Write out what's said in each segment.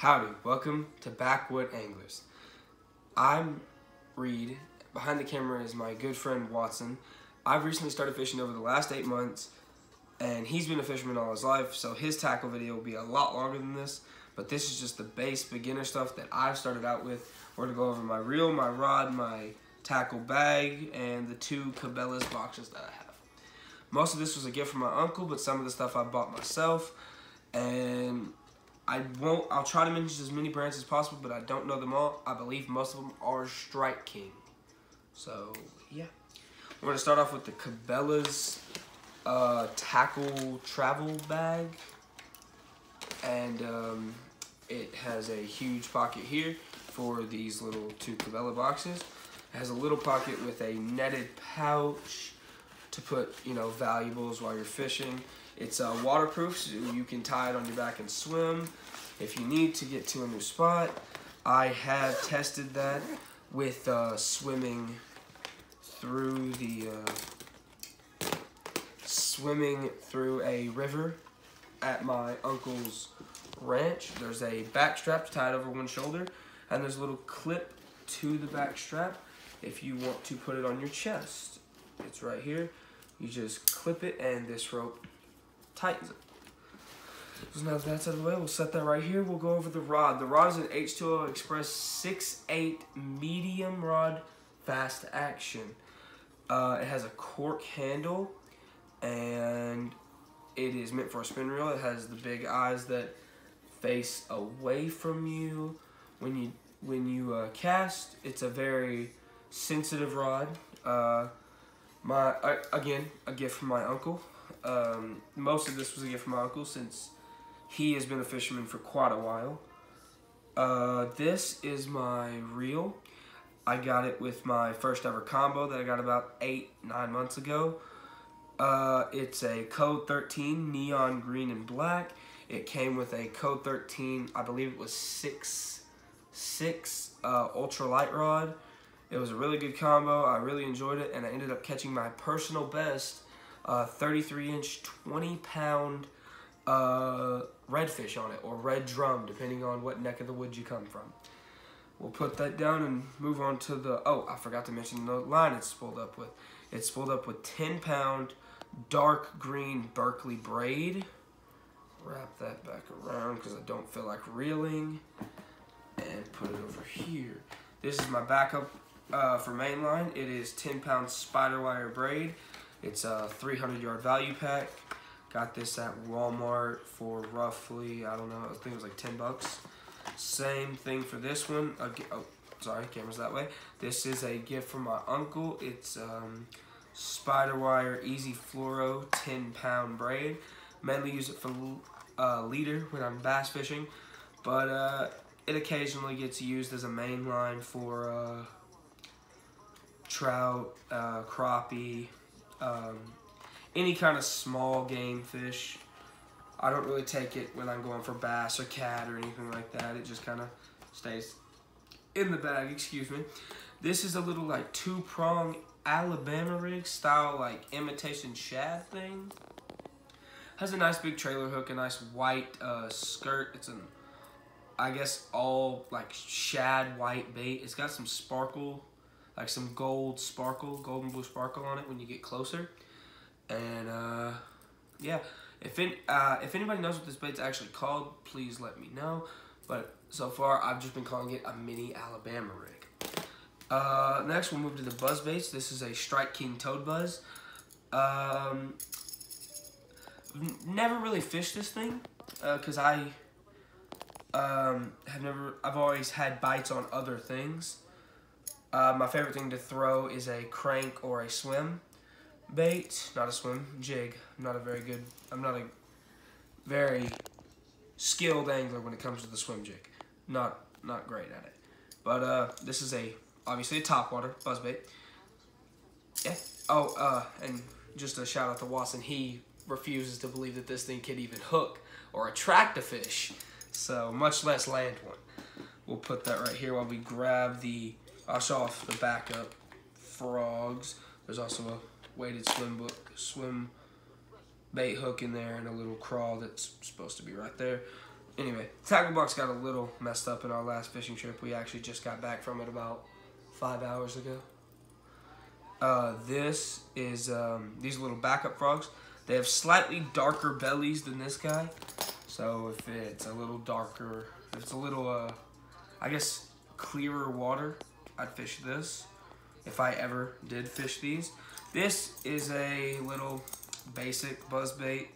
Howdy, welcome to Backwood Anglers. I'm Reed. Behind the camera is my good friend Watson. I've recently started fishing over the last eight months, and he's been a fisherman all his life, so his tackle video will be a lot longer than this, but this is just the base beginner stuff that I've started out with. We're gonna go over my reel, my rod, my tackle bag, and the two Cabela's boxes that I have. Most of this was a gift from my uncle, but some of the stuff I bought myself, and I won't. I'll try to mention as many brands as possible, but I don't know them all. I believe most of them are Strike King. So yeah, we're gonna start off with the Cabela's uh, tackle travel bag, and um, it has a huge pocket here for these little two Cabela boxes. It has a little pocket with a netted pouch to put you know valuables while you're fishing. It's uh, waterproof, so you can tie it on your back and swim if you need to get to a new spot. I have tested that with uh, swimming through the uh, swimming through a river at my uncle's ranch. There's a back strap tied over one shoulder, and there's a little clip to the back strap if you want to put it on your chest. It's right here. You just clip it, and this rope tightens it. So now that that's out of the way, we'll set that right here. We'll go over the rod. The rod is an H2O Express 6.8 medium rod fast action. Uh, it has a cork handle and it is meant for a spin reel. It has the big eyes that face away from you when you when you uh, cast. It's a very sensitive rod. Uh, my again a gift from my uncle. Um, most of this was a gift from my uncle since he has been a fisherman for quite a while. Uh, this is my reel. I got it with my first ever combo that I got about eight, nine months ago. Uh, it's a Code 13 neon green and black. It came with a Code 13, I believe it was 6, 6 uh, ultra light rod. It was a really good combo. I really enjoyed it, and I ended up catching my personal best uh, 33 inch, 20 pound uh, redfish on it, or red drum, depending on what neck of the woods you come from. We'll put that down and move on to the, oh, I forgot to mention the line it's spooled up with. It's spooled up with 10 pound dark green Berkley braid. Wrap that back around because I don't feel like reeling. And put it over here. This is my backup uh, for mainline. It is 10 pound spider wire braid. It's a 300 yard value pack. Got this at Walmart for roughly, I don't know, I think it was like 10 bucks. Same thing for this one. Oh, sorry, camera's that way. This is a gift from my uncle. It's um, spider wire easy fluoro 10 pound braid. Mainly use it for uh, leader when I'm bass fishing, but uh, it occasionally gets used as a main line for uh, trout, uh, crappie, um, any kind of small game fish. I don't really take it when I'm going for bass or cat or anything like that. It just kind of stays in the bag, excuse me. This is a little like two prong Alabama rig style like imitation shad thing. Has a nice big trailer hook, a nice white uh, skirt. It's an, I guess all like shad white bait. It's got some sparkle, like some gold sparkle, golden blue sparkle on it when you get closer. And uh, yeah, if in, uh, if anybody knows what this bait's actually called, please let me know. But so far, I've just been calling it a mini Alabama rig. Uh, next, we'll move to the buzz baits. This is a Strike King Toad Buzz. Um, never really fished this thing because uh, I um, have never. I've always had bites on other things. Uh, my favorite thing to throw is a crank or a swim bait, not a swim, jig. I'm not a very good, I'm not a very skilled angler when it comes to the swim jig. Not not great at it. But uh, this is a, obviously a topwater buzz bait. Yeah. Oh, uh, and just a shout out to Watson. He refuses to believe that this thing could even hook or attract a fish. So much less land one. We'll put that right here while we grab the, I'll show off the backup frogs. There's also a weighted swim book, swim bait hook in there and a little crawl that's supposed to be right there. anyway, tackle box got a little messed up in our last fishing trip. We actually just got back from it about five hours ago. Uh, this is um, these little backup frogs. They have slightly darker bellies than this guy. So if it's a little darker, if it's a little, uh, I guess, clearer water, I'd fish this. If I ever did fish these. This is a little basic buzz bait.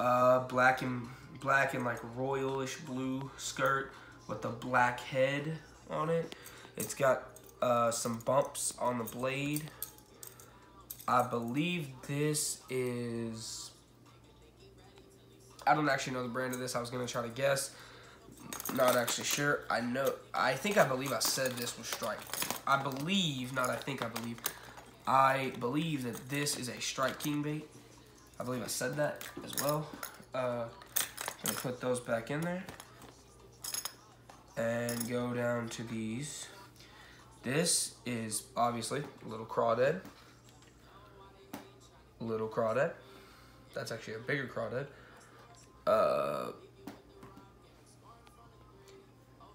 Uh, black and black and like royalish blue skirt with a black head on it. It's got uh, some bumps on the blade. I believe this is, I don't actually know the brand of this. I was to try to guess. Not actually sure. I know, I think I believe I said this was strike. I believe, not I think I believe, I believe that this is a Strike King bait. I believe I said that as well. Uh, gonna put those back in there. And go down to these. This is obviously a little crawdad. Little crawdad. That's actually a bigger crawdad. Uh,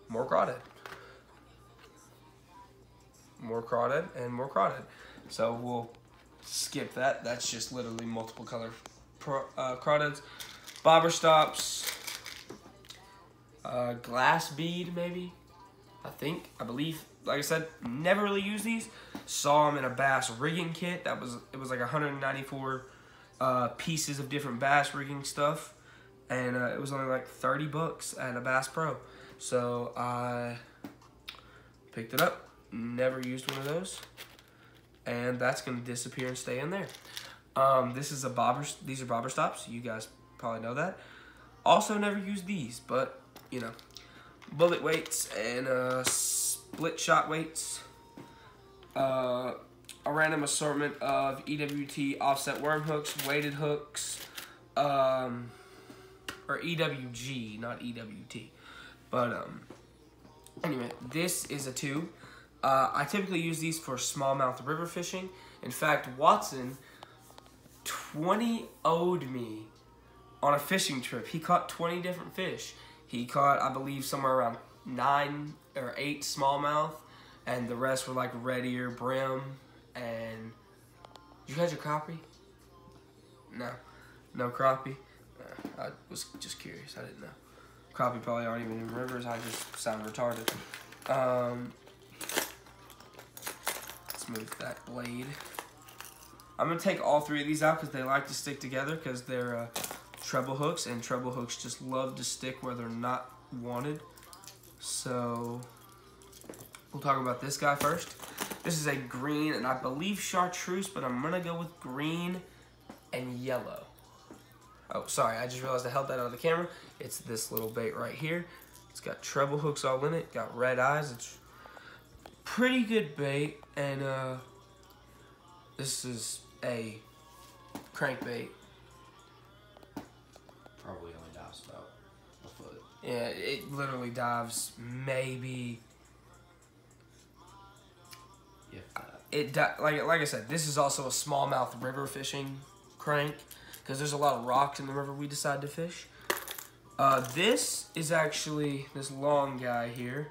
more crawdad. More crawdad and more crawdad. So we'll skip that. That's just literally multiple color pro, uh. Bobber stops. Uh, glass bead maybe. I think. I believe. Like I said, never really used these. Saw them in a bass rigging kit. That was it was like 194 uh, pieces of different bass rigging stuff, and uh, it was only like 30 bucks at a Bass Pro. So I picked it up. Never used one of those, and that's gonna disappear and stay in there. Um, this is a bobber. These are bobber stops. You guys probably know that. Also, never used these, but you know, bullet weights and uh, split shot weights. Uh, a random assortment of EWT offset worm hooks, weighted hooks, um, or EWG, not EWT. But um, anyway, this is a tube. Uh, I typically use these for smallmouth river fishing. In fact, Watson 20 owed me on a fishing trip. He caught 20 different fish. He caught, I believe, somewhere around nine or eight smallmouth, and the rest were like red ear, brim, and you had your crappie? No, no crappie. Uh, I was just curious. I didn't know. Probably aren't even in rivers. I just sound retarded. Um, let's move that blade. I'm gonna take all three of these out because they like to stick together because they're uh, treble hooks, and treble hooks just love to stick where they're not wanted. So we'll talk about this guy first. This is a green, and I believe chartreuse, but I'm gonna go with green and yellow. Oh, sorry, I just realized I held that out of the camera. It's this little bait right here. It's got treble hooks all in it, got red eyes. It's pretty good bait, and uh, this is a crankbait. Probably only dives about a foot. Yeah, it literally dives maybe. If that. It like like I said, this is also a smallmouth river fishing crank because there's a lot of rocks in the river we decide to fish. Uh, this is actually this long guy here.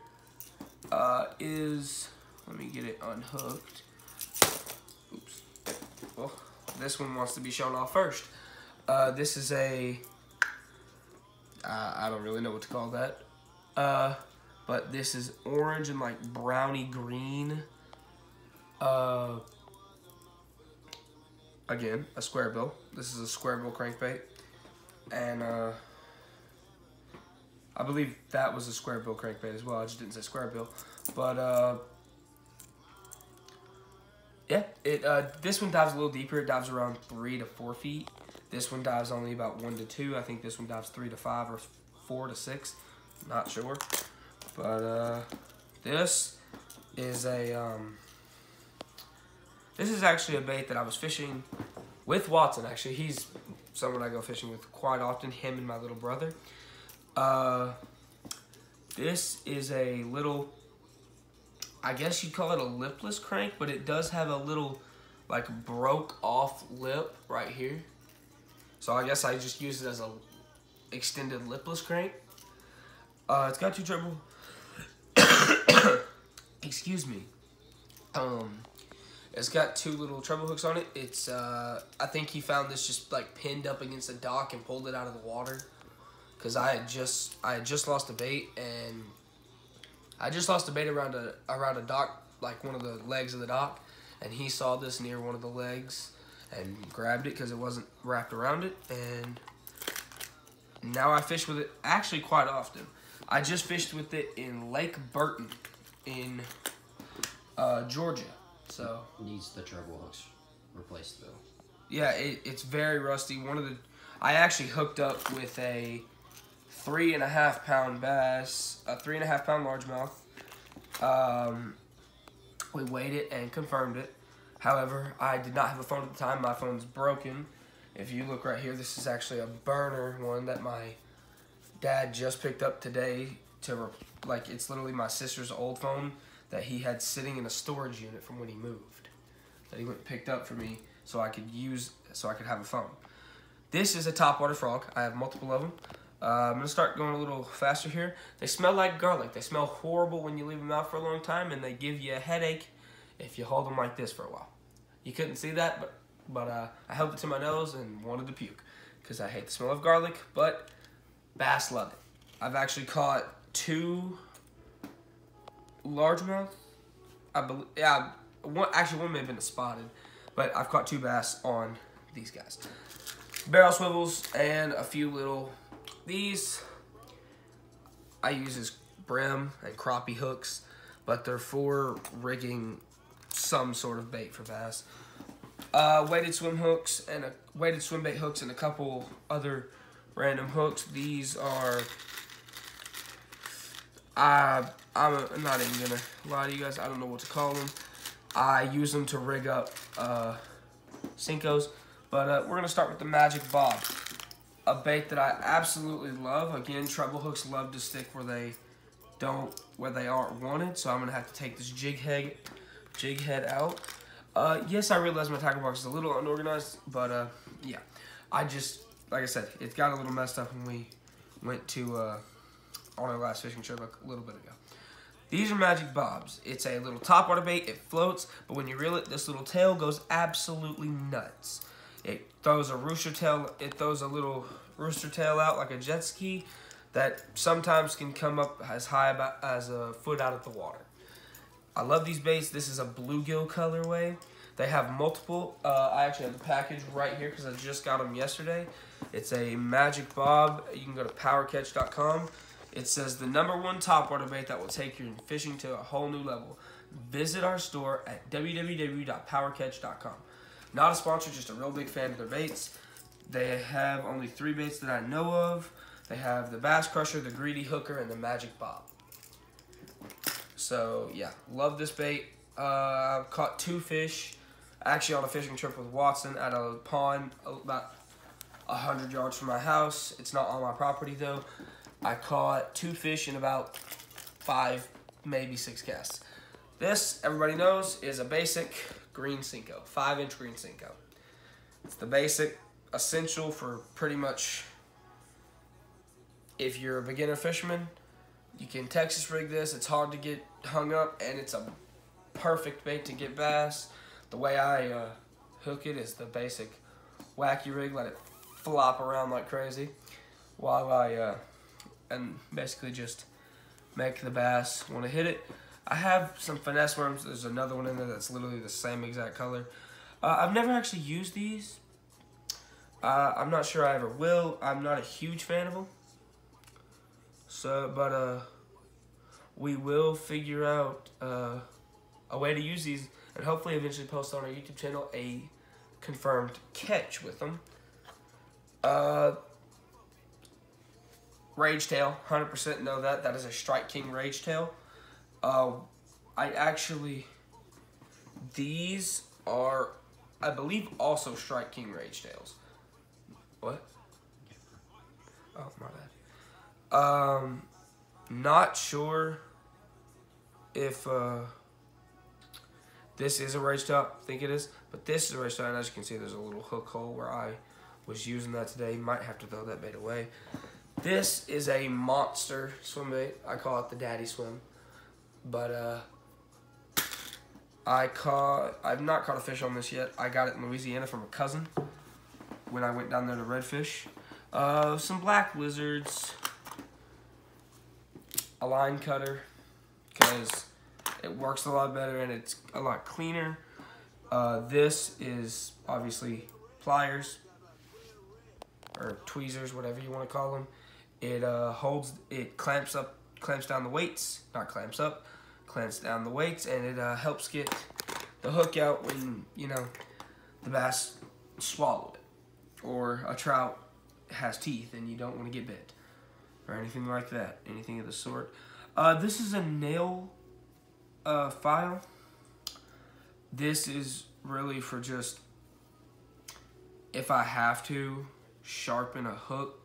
Uh, is let me get it unhooked. Oops. Well, this one wants to be shown off first. Uh, this is a uh, I don't really know what to call that. Uh, but this is orange and like browny green. Again, a square bill. This is a square bill crankbait. And uh, I believe that was a square bill crankbait as well. I just didn't say square bill. But uh, yeah, it uh, this one dives a little deeper. It dives around three to four feet. This one dives only about one to two. I think this one dives three to five or four to six. Not sure. But uh, this is a um, this is actually a bait that I was fishing with Watson. Actually, he's someone I go fishing with quite often. Him and my little brother. Uh, this is a little. I guess you'd call it a lipless crank, but it does have a little like broke off lip right here. So I guess I just use it as a extended lipless crank. Uh, it's got two treble. Excuse me. Um, it's got two little treble hooks on it. It's uh, I think he found this just like pinned up against a dock and pulled it out of the water. Cause I had just I had just lost a bait and I just lost a bait around a around a dock like one of the legs of the dock, and he saw this near one of the legs and grabbed it because it wasn't wrapped around it and now I fish with it actually quite often. I just fished with it in Lake Burton in uh, Georgia. So Needs the treble hooks replaced though. yeah, it, it's very rusty. One of the I actually hooked up with a three and a half pound bass, a three and a half pound largemouth. Um, we weighed it and confirmed it. However, I did not have a phone at the time. My phone's broken. If you look right here, this is actually a burner one that my dad just picked up today to re- like it's literally my sister's old phone that he had sitting in a storage unit from when he moved that he went and picked up for me so I could use so I could have a phone. This is a topwater frog. I have multiple of them. Uh, I'm gonna start going a little faster here. They smell like garlic. They smell horrible when you leave them out for a long time, and they give you a headache if you hold them like this for a while. You couldn't see that, but but uh, I held it to my nose and wanted to puke because I hate the smell of garlic. But bass love it. I've actually caught two largemouth. I believe, yeah, one actually one may have been spotted, but I've caught two bass on these guys. Barrel swivels and a few little these. I use as brim and crappie hooks, but they're for rigging some sort of bait for bass. Uh, weighted swim hooks and a weighted swim bait hooks and a couple other random hooks. These are. I I'm not even gonna lie to you guys. I don't know what to call them. I use them to rig up uh, Senkos, but uh, we're gonna start with the Magic Bob, a bait that I absolutely love. Again, treble hooks love to stick where they don't where they aren't wanted, so I'm gonna have to take this jig head jig head out. Uh, yes, I realize my tackle box is a little unorganized, but uh, yeah, I just like I said, it got a little messed up when we went to uh, on our last fishing trip a little bit ago. These are magic bobs. It's a little topwater bait. It floats, but when you reel it, this little tail goes absolutely nuts. It throws a rooster tail. It throws a little rooster tail out like a jet ski that sometimes can come up as high about as a foot out of the water. I love these baits. This is a bluegill colorway. They have multiple. Uh, I actually have the package right here because I just got them yesterday. It's a Magic Bob. You can go to powercatch.com. It says the number one topwater bait that will take your fishing to a whole new level. Visit our store at www.powercatch.com. Not a sponsor, just a real big fan of their baits. They have only three baits that I know of. They have the Bass Crusher, the Greedy Hooker, and the Magic Bob. So yeah, love this bait. Uh, caught two fish, actually on a fishing trip with Watson at a pond about hundred yards from my house. It's not on my property though. I caught two fish in about five, maybe six casts. This, everybody knows, is a basic green Senko, five inch green Senko. It's the basic essential for pretty much if you're a beginner fisherman, you can Texas rig this. It's hard to get hung up, and it's a perfect bait to get bass. The way I uh, hook it is the basic wacky rig, let it flop around like crazy, while I uh, and basically just make the bass want to hit it. I have some finesse worms. There's another one in there that's literally the same exact color. Uh, I've never actually used these. Uh, I'm not sure I ever will. I'm not a huge fan of them. So, but uh, we will figure out uh, a way to use these, and hopefully eventually post on our YouTube channel a confirmed catch with them. Uh, Rage Tail, 100% know that. That is a Strike King Rage Tail. Uh, I actually, these are, I believe, also Strike King Rage Tails. What? Oh, my bad. Um, not sure if uh, this is a rage tail. I think it is, but this is a rage tail. And as you can see, there's a little hook hole where I was using that today. Might have to throw that bait away. This is a monster swim bait. I call it the daddy swim. But uh I caught I've not caught a fish on this yet. I got it in Louisiana from a cousin when I went down there to redfish. Uh some black lizards, a line cutter, because it works a lot better and it's a lot cleaner. Uh, this is obviously pliers or tweezers, whatever you want to call them. It uh, holds, it clamps up, clamps down the weights, not clamps up, clamps down the weights, and it uh, helps get the hook out when you know the bass swallow it, or a trout has teeth and you don't want to get bit, or anything like that, anything of the sort. Uh, this is a nail uh, file. This is really for just if I have to sharpen a hook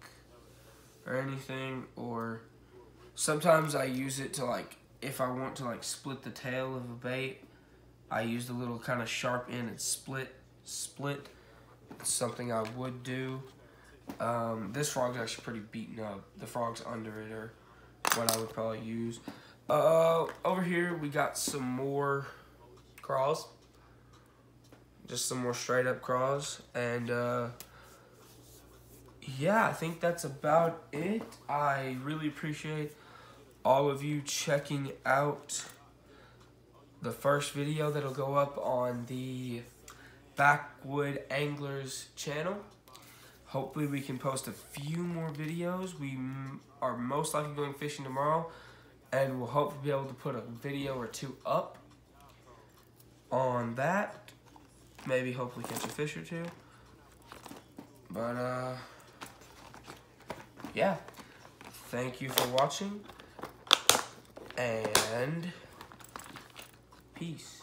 or anything, or sometimes I use it to like if I want to like split the tail of a bait. I use the little kind of sharp end and split split. It's something I would do. Um, this frog's actually pretty beaten up. The frogs under it are what I would probably use. Uh, over here we got some more craws. Just some more straight up craws. And uh, yeah, I think that's about it. I really appreciate all of you checking out the first video that'll go up on the Backwood Anglers channel. Hopefully we can post a few more videos. We are most likely going fishing tomorrow and we'll hopefully be able to put a video or two up on that. Maybe hopefully catch a fish or two. But uh yeah. Thank you for watching and peace.